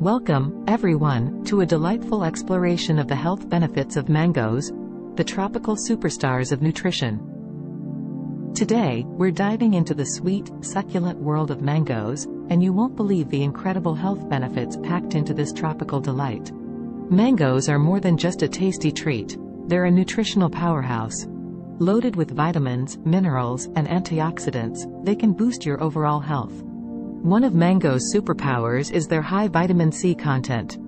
Welcome, everyone, to a delightful exploration of the health benefits of mangoes, the tropical superstars of nutrition. Today, we're diving into the sweet, succulent world of mangoes, and you won't believe the incredible health benefits packed into this tropical delight. Mangoes are more than just a tasty treat. They're a nutritional powerhouse. Loaded with vitamins, minerals, and antioxidants, they can boost your overall health. One of mango's superpowers is their high vitamin C content.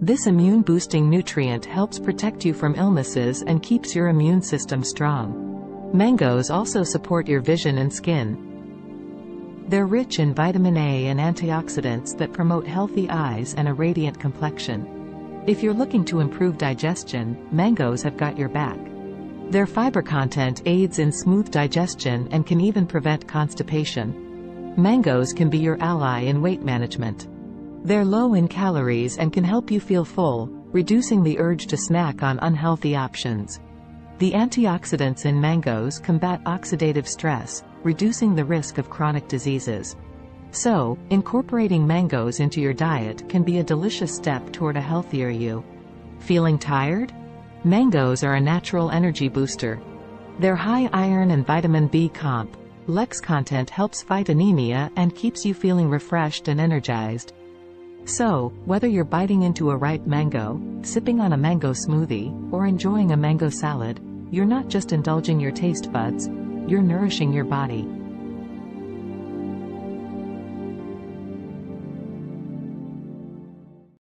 This immune-boosting nutrient helps protect you from illnesses and keeps your immune system strong. Mangoes also support your vision and skin. They're rich in vitamin A and antioxidants that promote healthy eyes and a radiant complexion. If you're looking to improve digestion, mangoes have got your back. Their fiber content aids in smooth digestion and can even prevent constipation. Mangoes can be your ally in weight management. They're low in calories and can help you feel full, reducing the urge to snack on unhealthy options. The antioxidants in mangoes combat oxidative stress, reducing the risk of chronic diseases. So, incorporating mangoes into your diet can be a delicious step toward a healthier you. Feeling tired? Mangoes are a natural energy booster. Their high iron and vitamin B comp, Lex content helps fight anemia and keeps you feeling refreshed and energized. So, whether you're biting into a ripe mango, sipping on a mango smoothie, or enjoying a mango salad, you're not just indulging your taste buds, you're nourishing your body.